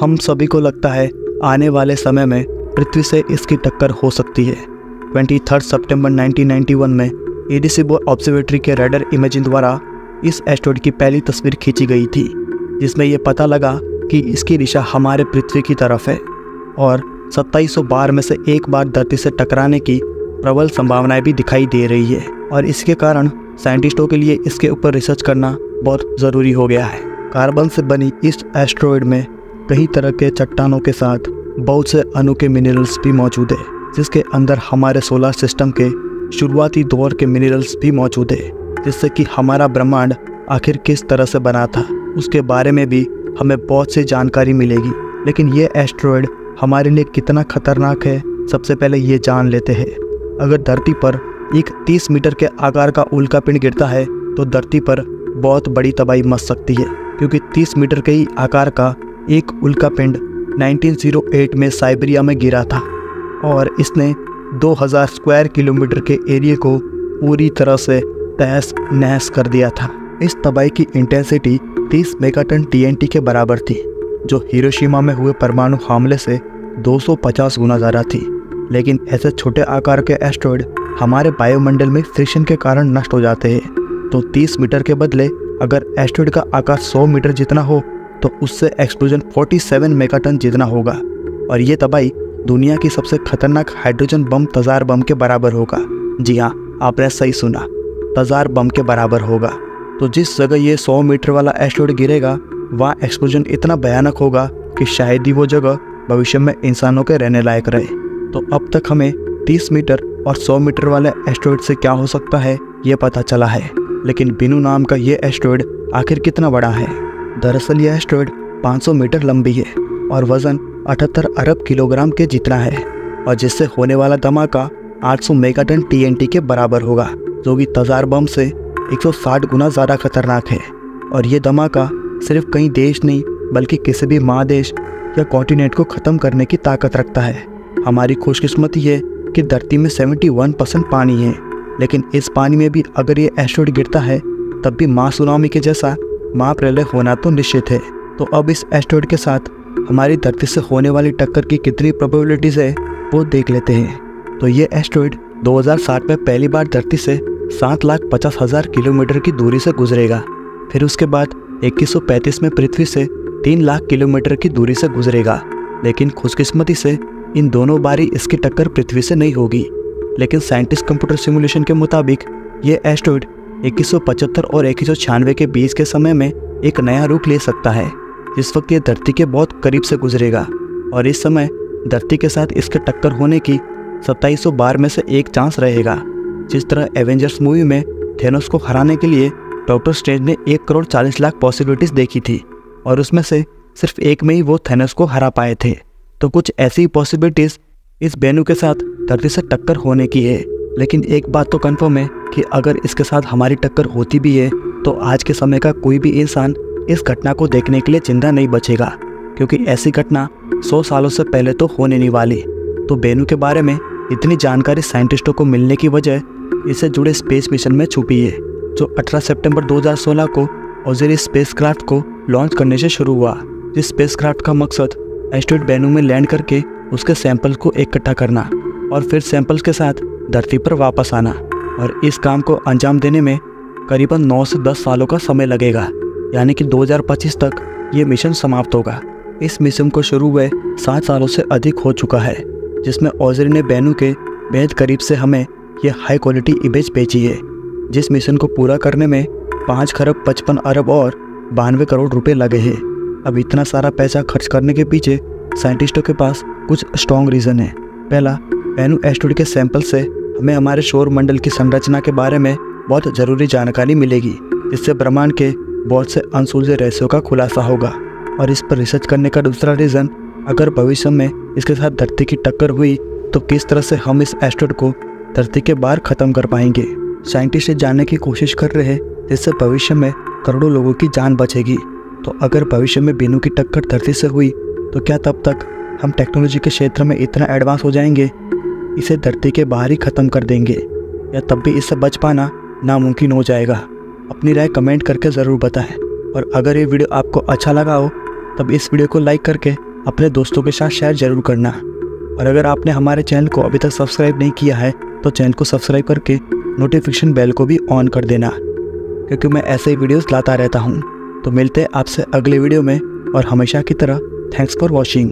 हम सभी को लगता है आने वाले समय में पृथ्वी से इसकी टक्कर हो सकती है। ट्वेंटी थर्ड सेप्टेम्बर 1991 में एडिसिबो ऑब्जर्वेटरी के रेडर इमेजिंग द्वारा इस एस्ट्रॉइड की पहली तस्वीर खींची गई थी, जिसमें यह पता लगा कि इसकी दिशा हमारे पृथ्वी की तरफ़ है और सत्ताईस बार में से एक बार धरती से टकराने की प्रबल संभावनाएँ भी दिखाई दे रही है और इसके कारण साइंटिस्टों के लिए इसके ऊपर रिसर्च करना बहुत ज़रूरी हो गया है। कार्बन से बनी इस एस्ट्रॉयड में कई तरह के चट्टानों के साथ बहुत से अनोखे मिनरल्स भी मौजूद है, जिसके अंदर हमारे सोलर सिस्टम के शुरुआती दौर के मिनरल्स भी मौजूद है, जिससे कि हमारा ब्रह्मांड आखिर किस तरह से बना था, उसके बारे में भी हमें बहुत सी जानकारी मिलेगी। लेकिन ये एस्ट्रॉयड हमारे लिए कितना खतरनाक है, सबसे पहले ये जान लेते हैं। अगर धरती पर एक 30 मीटर के आकार का उल्का पिंड गिरता है तो धरती पर बहुत बड़ी तबाही मच सकती है, क्योंकि 30 मीटर के ही आकार का एक उल्का पिंड 1908 में साइबेरिया में गिरा था और इसने 2000 स्क्वायर किलोमीटर के एरिया को पूरी तरह से तहस नहस कर दिया था। इस तबाही की इंटेंसिटी 30 मेगाटन टीएनटी के बराबर थी, जो हिरोशिमा में हुए परमाणु हमले से 250 गुना ज़्यादा थी। लेकिन ऐसे छोटे आकार के एस्ट्रॉयड हमारे वायुमंडल में फ्रिक्शन के कारण नष्ट हो जाते हैं। तो 30 मीटर के बदले अगर एस्ट्रॉयड का आकार 100 मीटर जितना हो तो उससे एक्सप्लोजन 47 मेगाटन जितना होगा। और ये तबाही दुनिया की सबसे खतरनाक हाइड्रोजन बम तजार बम के बराबर होगा। जी हाँ आपने सही सुना। तजार बम के बराबर होगा। तो जिस जगह ये 100 मीटर वाला एस्ट्रॉयड गिरेगा, वहाँ एक्सप्लोजन इतना भयानक होगा कि शायद ही वो जगह भविष्य में इंसानों के रहने लायक रहे। तो अब तक हमें 30 मीटर और 100 मीटर वाले एस्ट्रॉयड से क्या हो सकता है, ये पता चला है। लेकिन बिनू नाम का ये एस्ट्रॉयड आखिर कितना बड़ा है? दरअसल यह एस्ट्रॉयड 500 मीटर लंबी है और वज़न 78 अरब किलोग्राम के जितना है और जिससे होने वाला धमाका 800 मेगाटन टीएनटी के बराबर होगा, जो कि तजार बम से 160 गुना ज़्यादा खतरनाक है। और ये धमाका सिर्फ़ कई देश नहीं, बल्कि किसी भी महादेश या कॉन्टिनेंट को ख़त्म करने की ताकत रखता है। हमारी खुशकिस्मती है कि धरती में 71 परसेंट पानी है, लेकिन इस पानी में भी अगर ये एस्ट्रॉइड गिरता है, तब भी माँ सुनामी के जैसा महाप्रलय होना तो निश्चित है। तो अब इस एस्ट्रॉइड के साथ हमारी धरती से होने वाली टक्कर की कितनी प्रोबेबिलिटीज़ है, वो देख लेते हैं। तो ये एस्ट्रॉइड 2060 में पहली बार धरती से सात लाख पचास हज़ार किलोमीटर की दूरी से गुजरेगा। फिर उसके बाद 2135 में पृथ्वी से तीन लाख किलोमीटर की दूरी से गुजरेगा। लेकिन खुशकिस्मती से इन दोनों बारी इसकी टक्कर पृथ्वी से नहीं होगी। लेकिन साइंटिस्ट कंप्यूटर सिमुलेशन के मुताबिक ये एस्ट्रॉइड 2175 और एक सौ छियानवे के बीच के समय में एक नया रूप ले सकता है, जिस वक्त ये धरती के बहुत करीब से गुजरेगा। और इस समय धरती के साथ इसके टक्कर होने की सत्ताईस बार में से एक चांस रहेगा। जिस तरह एवेंजर्स मूवी में थेनोस को हराने के लिए डॉक्टर स्ट्रेंज ने एक करोड़ चालीस लाख पॉसिबिलिटीज देखी थी, और उसमें से सिर्फ़ एक में ही वो थेनोस को हरा पाए थे। तो कुछ ऐसी पॉसिबिलिटीज इस बेनू के साथ धरती से टक्कर होने की है। लेकिन एक बात तो कन्फर्म है कि अगर इसके साथ हमारी टक्कर होती भी है तो आज के समय का कोई भी इंसान इस घटना को देखने के लिए ज़िंदा नहीं बचेगा, क्योंकि ऐसी घटना सौ सालों से पहले तो होने नहीं वाली। तो बेनू के बारे में इतनी जानकारी साइंटिस्टों को मिलने की वजह इससे जुड़े स्पेस मिशन में छुपी है, जो 18 सितंबर 2016 को ओजेरी स्पेसक्राफ्ट को लॉन्च करने से शुरू हुआ। जिस स्पेसक्राफ्ट का मकसद एस्ट्रॉइड बेनू में लैंड करके उसके सैंपल को इकट्ठा करना और फिर सैंपल्स के साथ धरती पर वापस आना। और इस काम को अंजाम देने में करीबन 9 से 10 सालों का समय लगेगा। यानी कि 2025 तक ये मिशन समाप्त होगा। इस मिशन को शुरू हुए सात सालों से अधिक हो चुका है, जिसमें ओजरी ने बैनू के बेहद करीब से हमें यह हाई क्वालिटी इमेज भेजी है, जिस मिशन को पूरा करने में पाँच खरब पचपन अरब और बानवे करोड़ रुपए लगे हैं। अब इतना सारा पैसा खर्च करने के पीछे साइंटिस्टों के पास कुछ स्ट्रॉन्ग रीज़न है। पहला एनु एस्टूड के सैंपल से हमें हमारे शोर मंडल की संरचना के बारे में बहुत ज़रूरी जानकारी मिलेगी। इससे ब्रह्मांड के बहुत से अनसुलझे रहस्यों का खुलासा होगा। और इस पर रिसर्च करने का दूसरा रीज़न, अगर भविष्य में इसके साथ धरती की टक्कर हुई तो किस तरह से हम इस एस्ट्रोड को धरती के बाहर ख़त्म कर पाएँगे? साइंटिस्ट जानने की कोशिश कर रहे हैं जिससे भविष्य में करोड़ों लोगों की जान बचेगी। तो अगर भविष्य में बिनू की टक्कर धरती से हुई तो क्या तब तक हम टेक्नोलॉजी के क्षेत्र में इतना एडवांस हो जाएँगे? इसे धरती के बाहर ही ख़त्म कर देंगे। या तब भी इससे बच पाना नामुमकिन हो जाएगा। अपनी राय कमेंट करके ज़रूर बताएँ। और अगर ये वीडियो आपको अच्छा लगा हो, तब इस वीडियो को लाइक करके अपने दोस्तों के साथ शेयर ज़रूर करना। और अगर आपने हमारे चैनल को अभी तक सब्सक्राइब नहीं किया है तो चैनल को सब्सक्राइब करके नोटिफिकेशन बेल को भी ऑन कर देना। क्योंकि मैं ऐसे ही वीडियोस लाता रहता हूँ। तो मिलते हैं आपसे अगले वीडियो में, और हमेशा की तरह थैंक्स फॉर वॉचिंग